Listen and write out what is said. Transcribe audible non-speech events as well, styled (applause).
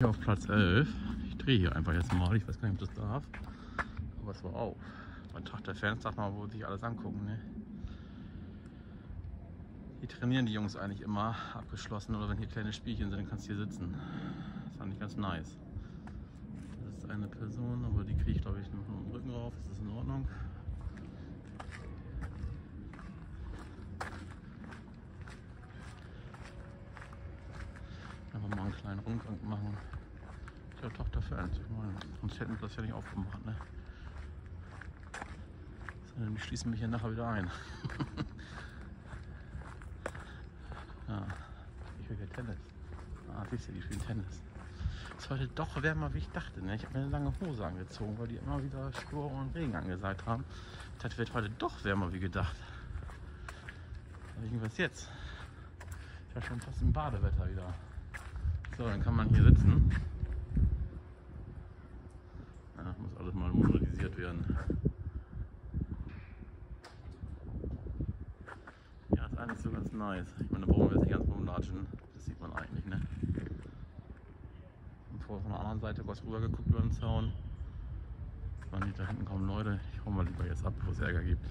Hier auf Platz 11. Ich drehe hier einfach jetzt mal. Ich weiß gar nicht, ob das darf. Aber es war auf. Mein Tag der Fans darf mal wohl sich alles angucken. Ne? Hier trainieren die Jungs eigentlich immer abgeschlossen. Oder wenn hier kleine Spielchen sind, dann kannst du hier sitzen. Das ist eigentlich ganz nice. Das ist eine Person, aber die kriege ich glaube ich nur den Rücken rauf. Ist das in Ordnung? Einfach mal einen kleinen Rundgang machen. Ja, Tochter Fans, ich meine, sonst hätten wir das ja nicht aufgemacht, ne? Sondern die schließen mich hier nachher wieder ein. (laughs) ja, ich will hier Tennis. Ah, siehst du, die spielen Tennis. Es heute doch wärmer, wie ich dachte. Ne? Ich habe mir eine lange Hose angezogen, weil die immer wieder Sturm und Regen angesagt haben. Das wird heute doch wärmer, wie gedacht. Was jetzt? Ich war schon fast im Badewetter wieder. So, dann kann man hier sitzen. Ja, muss alles mal motorisiert werden. Ja, ist eigentlich so ganz nice. Ich meine, da brauchen wir jetzt nicht ganz rumlatschen. Das sieht man eigentlich, ne? Und vorher von der anderen Seite was rüber geguckt über den Zaun. Man sieht da hinten kommen Leute. Ich hau mal lieber jetzt ab, bevor es Ärger gibt.